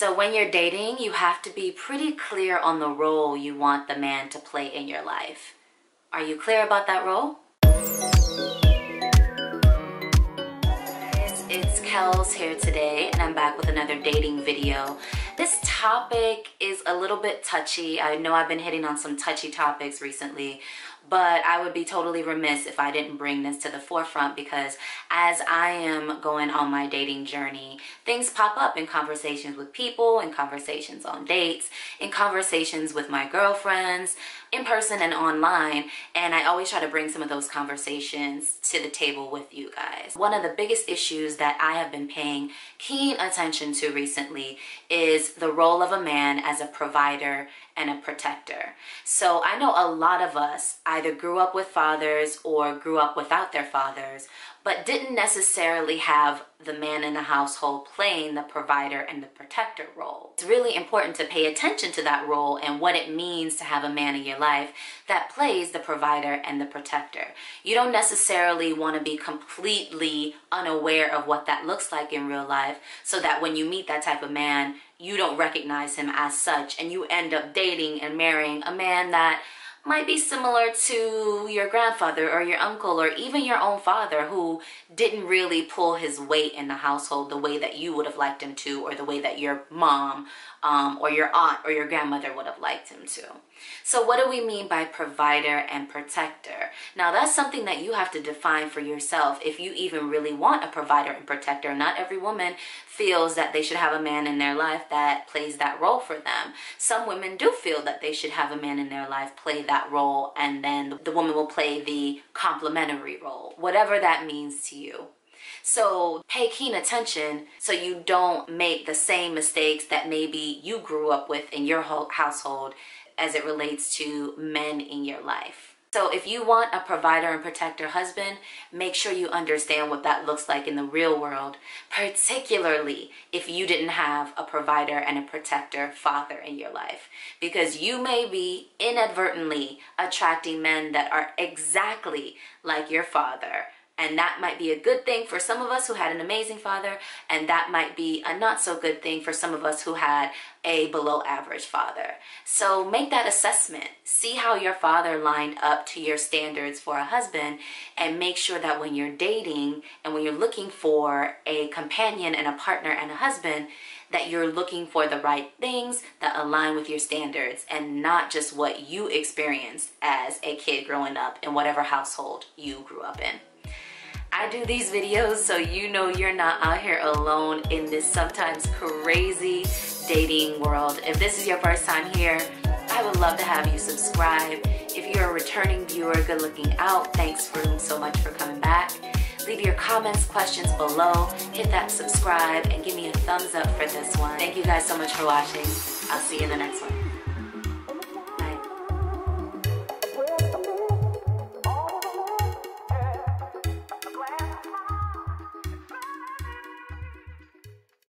So when you're dating, you have to be pretty clear on the role you want the man to play in your life. Are you clear about that role? It's Kells here today and I'm back with another dating video. This topic is a little bit touchy. I know I've been hitting on some touchy topics recently, but I would be totally remiss if I didn't bring this to the forefront because as I am going on my dating journey, things pop up in conversations with people, in conversations on dates, in conversations with my girlfriends, in person and online, and I always try to bring some of those conversations to the table with you guys. One of the biggest issues that I have been paying keen attention to recently is the role of a man as a provider and a protector. So I know a lot of us either grew up with fathers or grew up without their fathers, but didn't necessarily have the man in the household playing the provider and the protector role. It's really important to pay attention to that role and what it means to have a man in your life that plays the provider and the protector. You don't necessarily want to be completely unaware of what that looks like in real life so that when you meet that type of man, you don't recognize him as such and you end up dating and marrying a man that might be similar to your grandfather or your uncle or even your own father who didn't really pull his weight in the household the way that you would have liked him to or the way that your mom um, or your aunt or your grandmother would have liked him to. So what do we mean by provider and protector? Now that's something that you have to define for yourself if you even really want a provider and protector. Not every woman feels that they should have a man in their life that plays that role for them. Some women do feel that they should have a man in their life play that role and then the woman will play the complementary role, whatever that means to you. So pay keen attention so you don't make the same mistakes that maybe you grew up with in your household as it relates to men in your life. So if you want a provider and protector husband, make sure you understand what that looks like in the real world, particularly if you didn't have a provider and a protector father in your life. Because you may be inadvertently attracting men that are exactly like your father and that might be a good thing for some of us who had an amazing father, and that might be a not so good thing for some of us who had a below average father. So make that assessment. See how your father lined up to your standards for a husband, and make sure that when you're dating and when you're looking for a companion and a partner and a husband, that you're looking for the right things that align with your standards and not just what you experienced as a kid growing up in whatever household you grew up in. I do these videos so you know you're not out here alone in this sometimes crazy dating world. If this is your first time here, I would love to have you subscribe. If you're a returning viewer, good looking out, thanks for so much for coming back. Leave your comments, questions below, hit that subscribe, and give me a thumbs up for this one. Thank you guys so much for watching. I'll see you in the next one.